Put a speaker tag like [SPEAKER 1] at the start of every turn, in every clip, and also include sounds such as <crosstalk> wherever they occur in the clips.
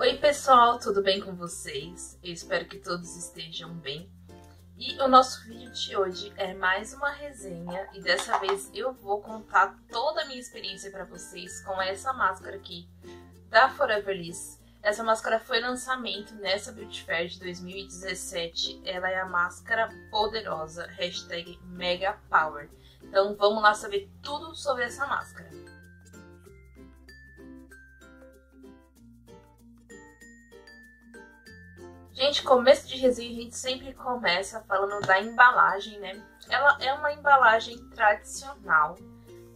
[SPEAKER 1] Oi pessoal, tudo bem com vocês? Eu espero que todos estejam bem. E o nosso vídeo de hoje é mais uma resenha e dessa vez eu vou contar toda a minha experiência para vocês com essa máscara aqui da Forever Liss. Essa máscara foi lançamento nessa Beauty Fair de 2017. Ela é a máscara poderosa, hashtag Mega Power. Então vamos lá saber tudo sobre essa máscara. Gente, começo de resenha a gente sempre começa falando da embalagem, né? Ela é uma embalagem tradicional,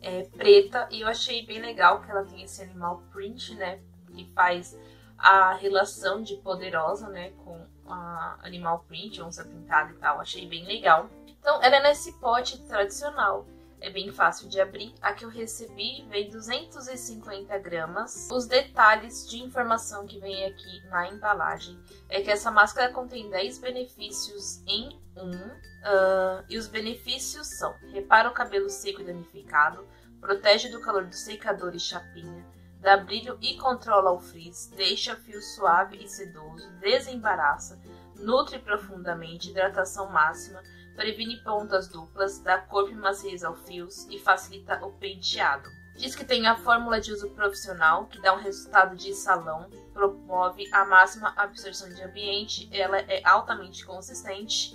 [SPEAKER 1] é, preta, e eu achei bem legal que ela tem esse animal print, né? Que faz a relação de poderosa, né? Com a animal print, onça pintada e tal. Achei bem legal. Então, ela é nesse pote tradicional é bem fácil de abrir. A que eu recebi veio 250 gramas. Os detalhes de informação que vem aqui na embalagem é que essa máscara contém 10 benefícios em um. Uh, e os benefícios são: repara o cabelo seco e danificado, protege do calor do secador e chapinha, dá brilho e controla o frizz, deixa fio suave e sedoso, desembaraça, nutre profundamente, hidratação máxima previne pontas duplas, dá corpo e maciez ao fios e facilita o penteado. Diz que tem a fórmula de uso profissional, que dá um resultado de salão, promove a máxima absorção de ambiente, ela é altamente consistente,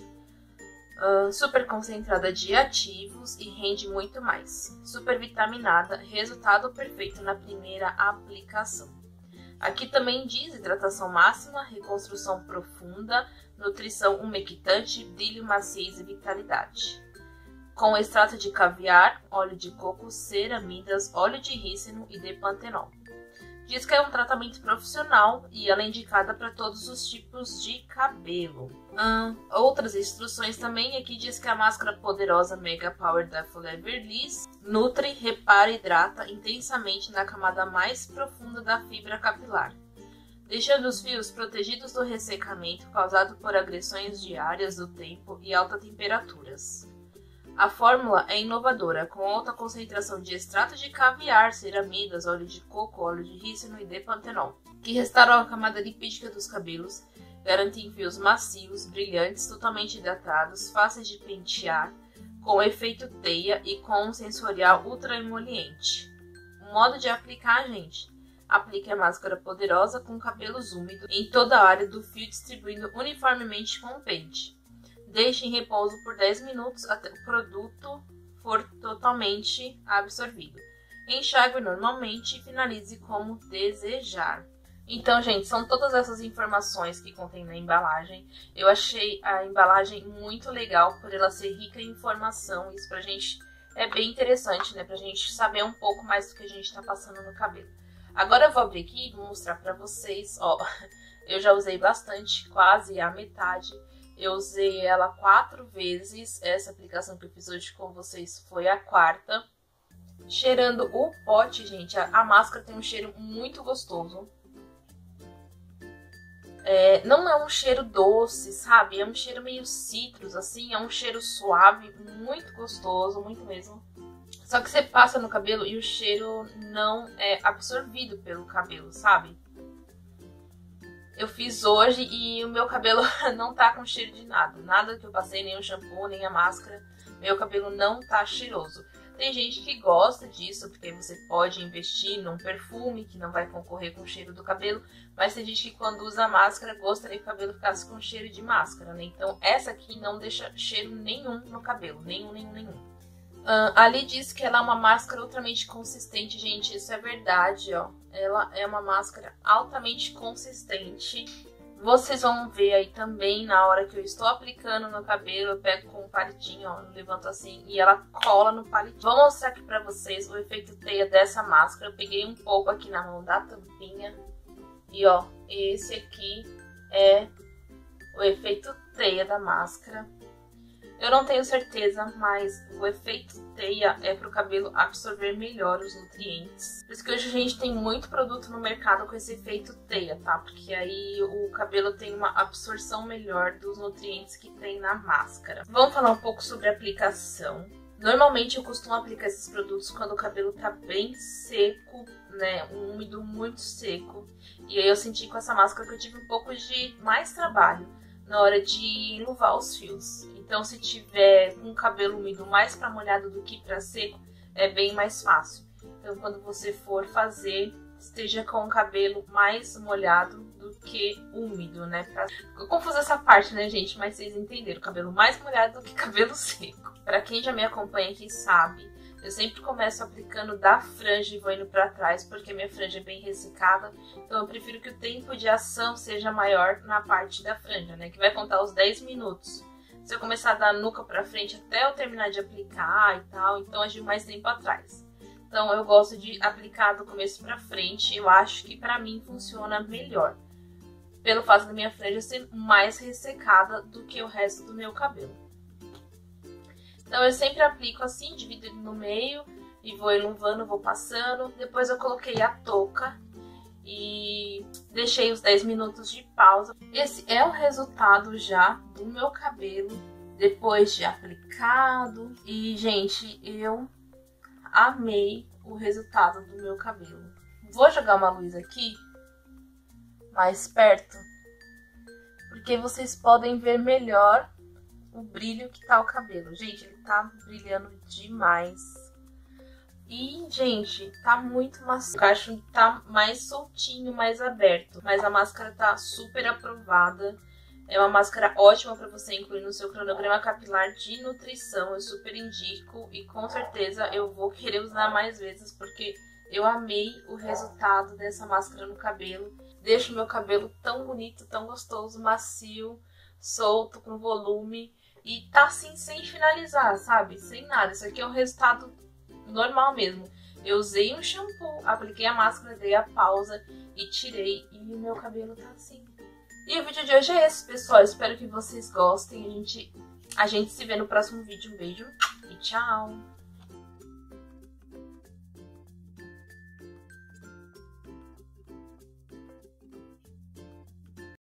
[SPEAKER 1] uh, super concentrada de ativos e rende muito mais. Super vitaminada, resultado perfeito na primeira aplicação. Aqui também diz hidratação máxima, reconstrução profunda, nutrição umectante, brilho, maciez e vitalidade. Com extrato de caviar, óleo de coco, ceramidas, óleo de rícino e de pantenol. Diz que é um tratamento profissional e ela é indicada para todos os tipos de cabelo. Hum, outras instruções também aqui diz que a máscara poderosa Mega Power da Forever Liss nutre, repara e hidrata intensamente na camada mais profunda da fibra capilar deixando os fios protegidos do ressecamento causado por agressões diárias do tempo e altas temperaturas. A fórmula é inovadora, com alta concentração de extrato de caviar, ceramidas, óleo de coco, óleo de rícino e de pantenol, que restauram a camada lipídica dos cabelos, garantem fios macios, brilhantes, totalmente hidratados, fáceis de pentear, com efeito teia e com um sensorial ultra emoliente. O modo de aplicar, gente, Aplique a máscara poderosa com cabelos úmidos em toda a área do fio, distribuindo uniformemente com o pente. Deixe em repouso por 10 minutos até o produto for totalmente absorvido. Enxague normalmente e finalize como desejar. Então, gente, são todas essas informações que contém na embalagem. Eu achei a embalagem muito legal por ela ser rica em informação. Isso pra gente é bem interessante, né? Pra gente saber um pouco mais do que a gente tá passando no cabelo. Agora eu vou abrir aqui e vou mostrar pra vocês, ó. <laughs> Eu já usei bastante, quase a metade. Eu usei ela quatro vezes. Essa aplicação que eu fiz hoje com vocês foi a quarta. Cheirando o pote, gente, a, a máscara tem um cheiro muito gostoso. É, não é um cheiro doce, sabe? É um cheiro meio citros, assim. É um cheiro suave, muito gostoso, muito mesmo. Só que você passa no cabelo e o cheiro não é absorvido pelo cabelo, sabe? Eu fiz hoje e o meu cabelo <laughs> não tá com cheiro de nada. Nada que eu passei, nem o shampoo, nem a máscara. Meu cabelo não tá cheiroso. Tem gente que gosta disso, porque você pode investir num perfume que não vai concorrer com o cheiro do cabelo, mas tem gente que quando usa máscara gostaria que o cabelo ficasse com cheiro de máscara, né? Então essa aqui não deixa cheiro nenhum no cabelo, nenhum, nenhum, nenhum. Uh, ali diz que ela é uma máscara altamente consistente, gente, isso é verdade, ó. Ela é uma máscara altamente consistente. Vocês vão ver aí também na hora que eu estou aplicando no cabelo, eu pego com um palitinho, ó, levanto assim e ela cola no palitinho. Vou mostrar aqui pra vocês o efeito teia dessa máscara. Eu peguei um pouco aqui na mão da tampinha e ó, esse aqui é o efeito teia da máscara. Eu não tenho certeza, mas o efeito teia é para o cabelo absorver melhor os nutrientes. Por isso que hoje a gente tem muito produto no mercado com esse efeito teia, tá? Porque aí o cabelo tem uma absorção melhor dos nutrientes que tem na máscara. Vamos falar um pouco sobre a aplicação. Normalmente eu costumo aplicar esses produtos quando o cabelo tá bem seco, né? Um úmido muito seco. E aí eu senti com essa máscara que eu tive um pouco de mais trabalho na hora de enluvar os fios. Então se tiver um cabelo úmido mais para molhado do que para seco, é bem mais fácil. Então quando você for fazer, esteja com o cabelo mais molhado do que úmido, né? Pra... Ficou confusa essa parte, né, gente? Mas vocês entenderam, cabelo mais molhado do que cabelo <laughs> seco. Para quem já me acompanha aqui sabe, eu sempre começo aplicando da franja e vou indo para trás, porque minha franja é bem ressecada. Então eu prefiro que o tempo de ação seja maior na parte da franja, né? Que vai contar os 10 minutos. Se eu começar a dar nuca para frente até eu terminar de aplicar e tal, então agir mais tempo atrás. Então eu gosto de aplicar do começo para frente, eu acho que para mim funciona melhor. Pelo fato da minha franja ser mais ressecada do que o resto do meu cabelo. Então eu sempre aplico assim, divido ele no meio e vou elevando, vou passando. Depois eu coloquei a touca e deixei os 10 minutos de pausa. Esse é o resultado já do meu cabelo depois de aplicado. E, gente, eu amei o resultado do meu cabelo. Vou jogar uma luz aqui mais perto, porque vocês podem ver melhor o brilho que tá o cabelo. Gente, ele tá brilhando demais. E, gente, tá muito macio. Eu acho que tá mais soltinho, mais aberto. Mas a máscara tá super aprovada. É uma máscara ótima para você incluir no seu cronograma capilar de nutrição. Eu super indico e com certeza eu vou querer usar mais vezes porque eu amei o resultado dessa máscara no cabelo. Deixa o meu cabelo tão bonito, tão gostoso, macio, solto, com volume. E tá assim, sem finalizar, sabe? Sem nada. Isso aqui é um resultado normal mesmo. Eu usei um shampoo, apliquei a máscara, dei a pausa e tirei. E o meu cabelo tá assim. E o vídeo de hoje é esse, pessoal. Espero que vocês gostem. A gente, a gente se vê no próximo vídeo. Um beijo e tchau!